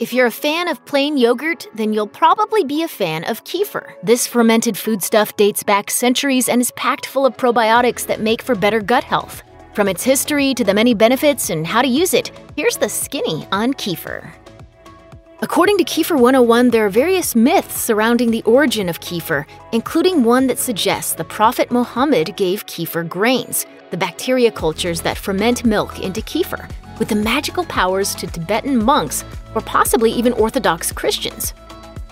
If you're a fan of plain yogurt, then you'll probably be a fan of kefir. This fermented foodstuff dates back centuries and is packed full of probiotics that make for better gut health. From its history to the many benefits and how to use it, here's the skinny on kefir. According to Kefir 101, there are various myths surrounding the origin of kefir, including one that suggests the Prophet Muhammad gave kefir grains, the bacteria cultures that ferment milk into kefir, with the magical powers to Tibetan monks or possibly even Orthodox Christians.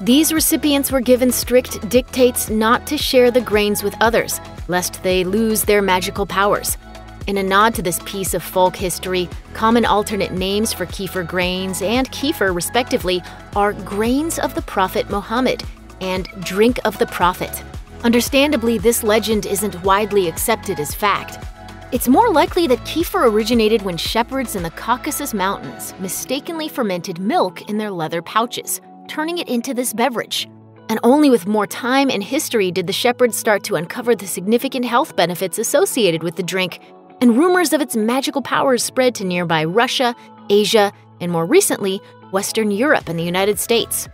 These recipients were given strict dictates not to share the grains with others, lest they lose their magical powers. In a nod to this piece of folk history, common alternate names for kefir grains and kefir, respectively, are grains of the Prophet Muhammad and drink of the Prophet. Understandably, this legend isn't widely accepted as fact, it's more likely that kefir originated when shepherds in the Caucasus Mountains mistakenly fermented milk in their leather pouches, turning it into this beverage. And only with more time and history did the shepherds start to uncover the significant health benefits associated with the drink, and rumors of its magical powers spread to nearby Russia, Asia, and more recently, Western Europe and the United States.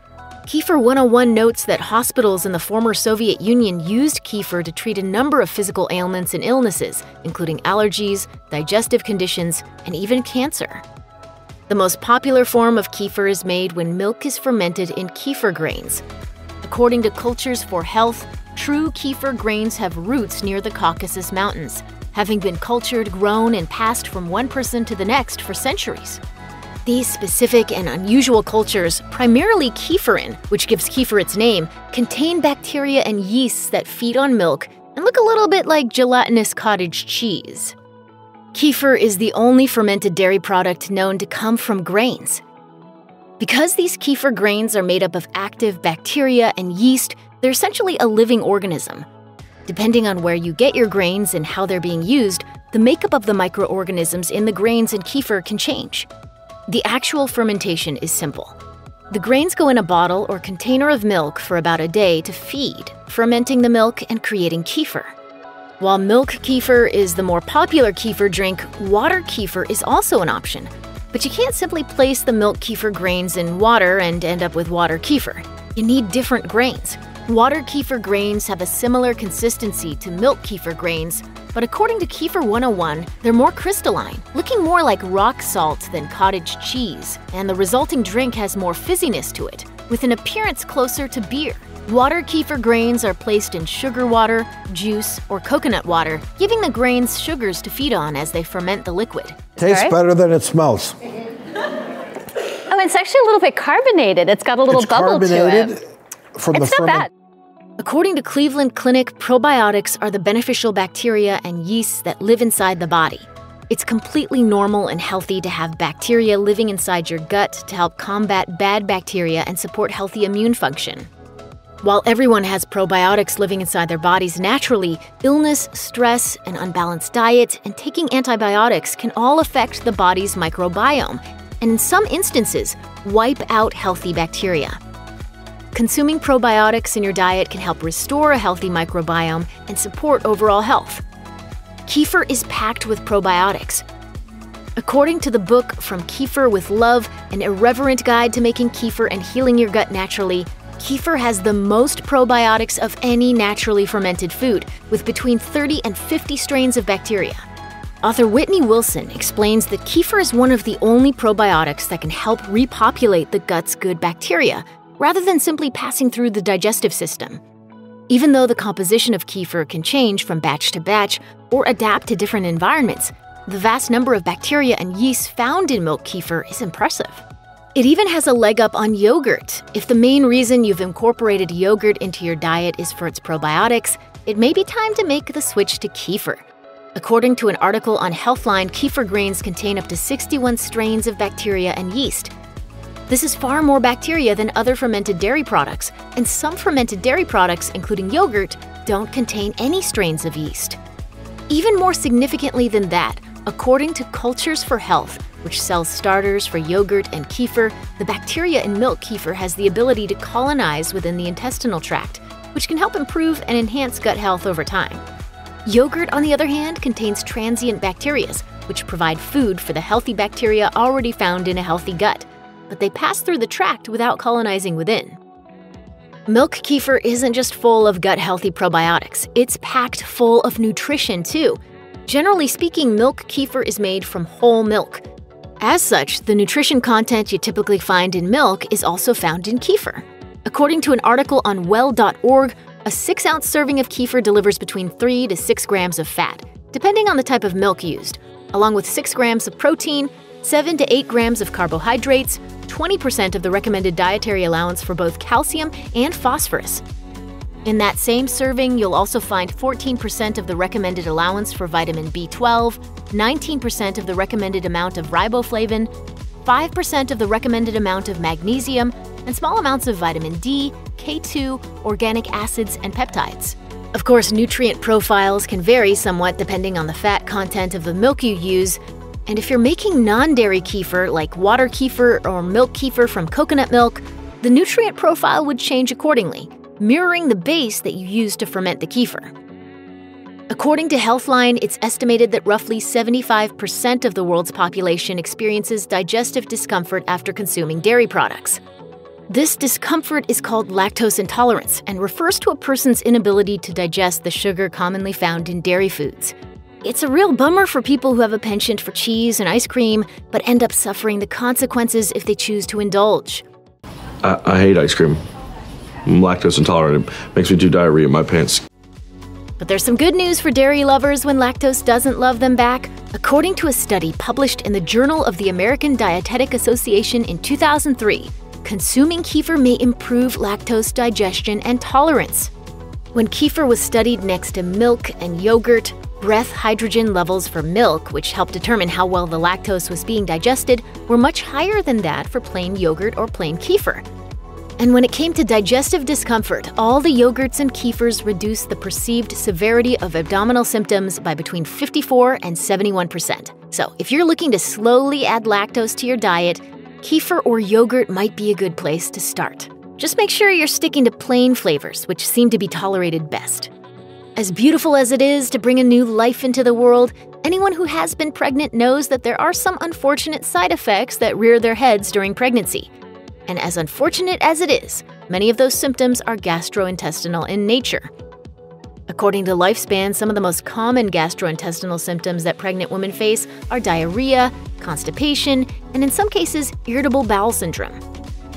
Kefir 101 notes that hospitals in the former Soviet Union used kefir to treat a number of physical ailments and illnesses, including allergies, digestive conditions, and even cancer. The most popular form of kefir is made when milk is fermented in kefir grains. According to Cultures for Health, true kefir grains have roots near the Caucasus Mountains, having been cultured, grown, and passed from one person to the next for centuries. These specific and unusual cultures, primarily kefirin, which gives kefir its name, contain bacteria and yeasts that feed on milk and look a little bit like gelatinous cottage cheese. Kefir is the only fermented dairy product known to come from grains. Because these kefir grains are made up of active bacteria and yeast, they're essentially a living organism. Depending on where you get your grains and how they're being used, the makeup of the microorganisms in the grains and kefir can change. The actual fermentation is simple. The grains go in a bottle or container of milk for about a day to feed, fermenting the milk and creating kefir. While milk kefir is the more popular kefir drink, water kefir is also an option. But you can't simply place the milk kefir grains in water and end up with water kefir. You need different grains. Water kefir grains have a similar consistency to milk kefir grains, but according to Kefir 101, they're more crystalline, looking more like rock salt than cottage cheese, and the resulting drink has more fizziness to it, with an appearance closer to beer. Water kefir grains are placed in sugar water, juice, or coconut water, giving the grains sugars to feed on as they ferment the liquid. Tastes better than it smells. Oh, it's actually a little bit carbonated. It's got a little it's bubble carbonated to it. From It's the not ferment- bad. According to Cleveland Clinic, probiotics are the beneficial bacteria and yeasts that live inside the body. It's completely normal and healthy to have bacteria living inside your gut to help combat bad bacteria and support healthy immune function. While everyone has probiotics living inside their bodies naturally, illness, stress, an unbalanced diet, and taking antibiotics can all affect the body's microbiome, and in some instances, wipe out healthy bacteria. Consuming probiotics in your diet can help restore a healthy microbiome and support overall health. Kefir is packed with probiotics. According to the book From Kefir with Love An Irreverent Guide to Making Kefir and Healing Your Gut Naturally, kefir has the most probiotics of any naturally fermented food, with between 30 and 50 strains of bacteria. Author Whitney Wilson explains that kefir is one of the only probiotics that can help repopulate the gut's good bacteria, rather than simply passing through the digestive system. Even though the composition of kefir can change from batch to batch or adapt to different environments, the vast number of bacteria and yeast found in milk kefir is impressive. It even has a leg up on yogurt. If the main reason you've incorporated yogurt into your diet is for its probiotics, it may be time to make the switch to kefir. According to an article on Healthline, kefir grains contain up to 61 strains of bacteria and yeast. This is far more bacteria than other fermented dairy products, and some fermented dairy products, including yogurt, don't contain any strains of yeast. Even more significantly than that, according to Cultures for Health, which sells starters for yogurt and kefir, the bacteria in milk kefir has the ability to colonize within the intestinal tract, which can help improve and enhance gut health over time. Yogurt, on the other hand, contains transient bacteria, which provide food for the healthy bacteria already found in a healthy gut. But they pass through the tract without colonizing within. Milk kefir isn't just full of gut healthy probiotics, it's packed full of nutrition too. Generally speaking, milk kefir is made from whole milk. As such, the nutrition content you typically find in milk is also found in kefir. According to an article on well.org, a 6 ounce serving of kefir delivers between 3 to 6 grams of fat, depending on the type of milk used, along with 6 grams of protein, 7 to 8 grams of carbohydrates, 20% of the recommended dietary allowance for both calcium and phosphorus. In that same serving, you'll also find 14% of the recommended allowance for vitamin B12, 19% of the recommended amount of riboflavin, 5% of the recommended amount of magnesium, and small amounts of vitamin D, K2, organic acids, and peptides. Of course, nutrient profiles can vary somewhat depending on the fat content of the milk you use, and if you're making non dairy kefir, like water kefir or milk kefir from coconut milk, the nutrient profile would change accordingly, mirroring the base that you use to ferment the kefir. According to Healthline, it's estimated that roughly 75% of the world's population experiences digestive discomfort after consuming dairy products. This discomfort is called lactose intolerance and refers to a person's inability to digest the sugar commonly found in dairy foods. It's a real bummer for people who have a penchant for cheese and ice cream, but end up suffering the consequences if they choose to indulge. I, I hate ice cream. I'm lactose intolerant. It makes me do diarrhea in my pants. But there's some good news for dairy lovers when lactose doesn't love them back. According to a study published in the Journal of the American Dietetic Association in 2003, consuming kefir may improve lactose digestion and tolerance. When kefir was studied next to milk and yogurt, breath hydrogen levels for milk, which helped determine how well the lactose was being digested, were much higher than that for plain yogurt or plain kefir. And when it came to digestive discomfort, all the yogurts and kefirs reduced the perceived severity of abdominal symptoms by between 54 and 71%. So, if you're looking to slowly add lactose to your diet, kefir or yogurt might be a good place to start. Just make sure you're sticking to plain flavors, which seem to be tolerated best. As beautiful as it is to bring a new life into the world, anyone who has been pregnant knows that there are some unfortunate side effects that rear their heads during pregnancy. And as unfortunate as it is, many of those symptoms are gastrointestinal in nature. According to Lifespan, some of the most common gastrointestinal symptoms that pregnant women face are diarrhea, constipation, and in some cases, irritable bowel syndrome.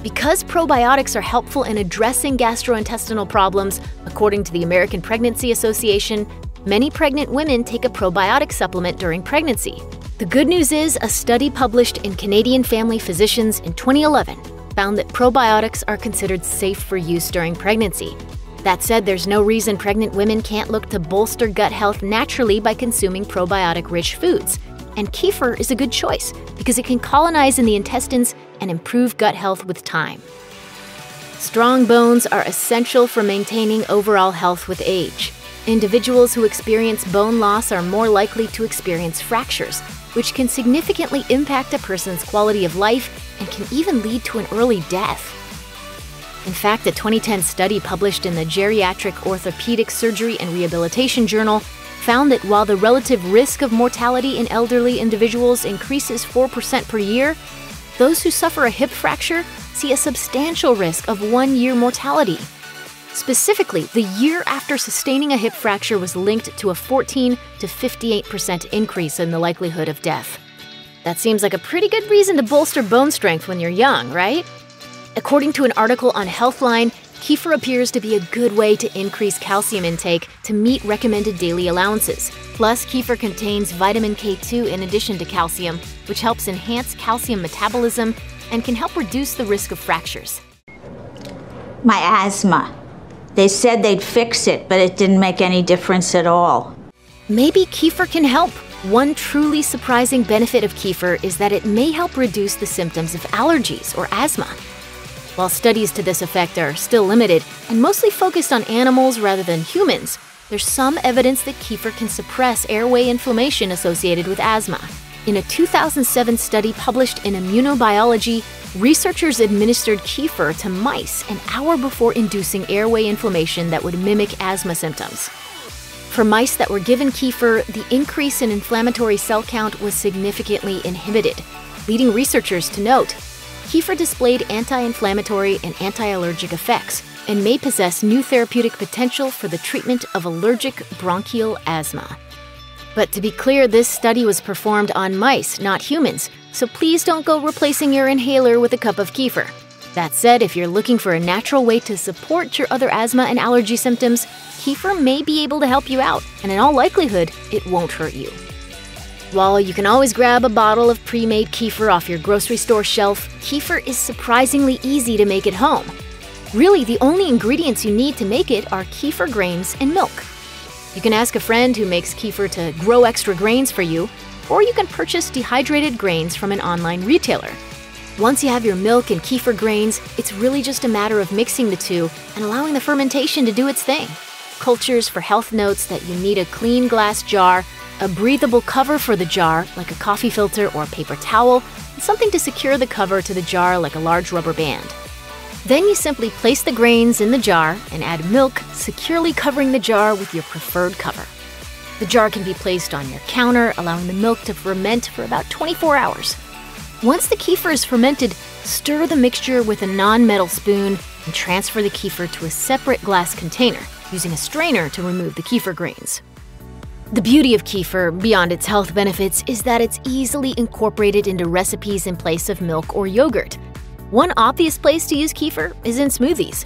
Because probiotics are helpful in addressing gastrointestinal problems, according to the American Pregnancy Association, many pregnant women take a probiotic supplement during pregnancy. The good news is a study published in Canadian Family Physicians in 2011 found that probiotics are considered safe for use during pregnancy. That said, there's no reason pregnant women can't look to bolster gut health naturally by consuming probiotic rich foods. And kefir is a good choice because it can colonize in the intestines and improve gut health with time. Strong bones are essential for maintaining overall health with age. Individuals who experience bone loss are more likely to experience fractures, which can significantly impact a person's quality of life and can even lead to an early death. In fact, a 2010 study published in the Geriatric Orthopedic Surgery and Rehabilitation Journal found that while the relative risk of mortality in elderly individuals increases 4% per year, those who suffer a hip fracture see a substantial risk of one year mortality. Specifically, the year after sustaining a hip fracture was linked to a 14 to 58% increase in the likelihood of death. That seems like a pretty good reason to bolster bone strength when you're young, right? According to an article on Healthline, kefir appears to be a good way to increase calcium intake to meet recommended daily allowances. Plus, kefir contains vitamin K2 in addition to calcium, which helps enhance calcium metabolism and can help reduce the risk of fractures. My asthma. They said they'd fix it, but it didn't make any difference at all. Maybe kefir can help. One truly surprising benefit of kefir is that it may help reduce the symptoms of allergies or asthma. While studies to this effect are still limited and mostly focused on animals rather than humans, there's some evidence that kefir can suppress airway inflammation associated with asthma. In a 2007 study published in Immunobiology, researchers administered kefir to mice an hour before inducing airway inflammation that would mimic asthma symptoms. For mice that were given kefir, the increase in inflammatory cell count was significantly inhibited, leading researchers to note Kefir displayed anti inflammatory and anti allergic effects and may possess new therapeutic potential for the treatment of allergic bronchial asthma. But to be clear, this study was performed on mice, not humans, so please don't go replacing your inhaler with a cup of kefir. That said, if you're looking for a natural way to support your other asthma and allergy symptoms, kefir may be able to help you out, and in all likelihood, it won't hurt you. While you can always grab a bottle of pre made kefir off your grocery store shelf, kefir is surprisingly easy to make at home. Really, the only ingredients you need to make it are kefir grains and milk. You can ask a friend who makes kefir to grow extra grains for you, or you can purchase dehydrated grains from an online retailer. Once you have your milk and kefir grains, it's really just a matter of mixing the two and allowing the fermentation to do its thing. Cultures for health notes that you need a clean glass jar, a breathable cover for the jar, like a coffee filter or paper towel, and something to secure the cover to the jar, like a large rubber band. Then you simply place the grains in the jar and add milk, securely covering the jar with your preferred cover. The jar can be placed on your counter, allowing the milk to ferment for about 24 hours. Once the kefir is fermented, stir the mixture with a non metal spoon and transfer the kefir to a separate glass container, using a strainer to remove the kefir grains. The beauty of kefir, beyond its health benefits, is that it's easily incorporated into recipes in place of milk or yogurt. One obvious place to use kefir is in smoothies.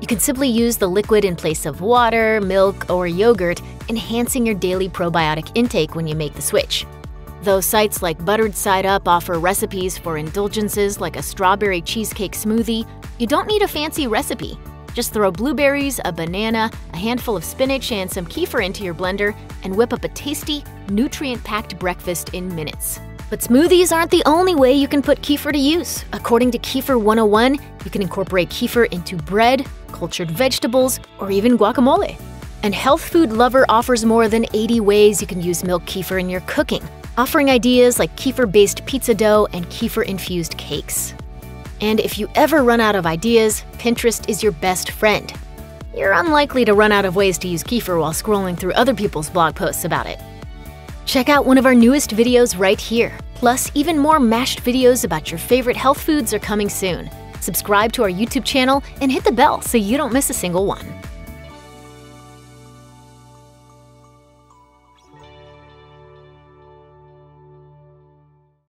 You can simply use the liquid in place of water, milk, or yogurt, enhancing your daily probiotic intake when you make the switch. Though sites like Buttered Side Up offer recipes for indulgences like a strawberry cheesecake smoothie, you don't need a fancy recipe. Just throw blueberries, a banana, a handful of spinach, and some kefir into your blender and whip up a tasty, nutrient packed breakfast in minutes. But smoothies aren't the only way you can put kefir to use. According to Kefir 101, you can incorporate kefir into bread, cultured vegetables, or even guacamole. And Health Food Lover offers more than 80 ways you can use milk kefir in your cooking, offering ideas like kefir based pizza dough and kefir infused cakes. And if you ever run out of ideas, Pinterest is your best friend. You're unlikely to run out of ways to use kefir while scrolling through other people's blog posts about it. Check out one of our newest videos right here. Plus, even more mashed videos about your favorite health foods are coming soon. Subscribe to our YouTube channel and hit the bell so you don't miss a single one.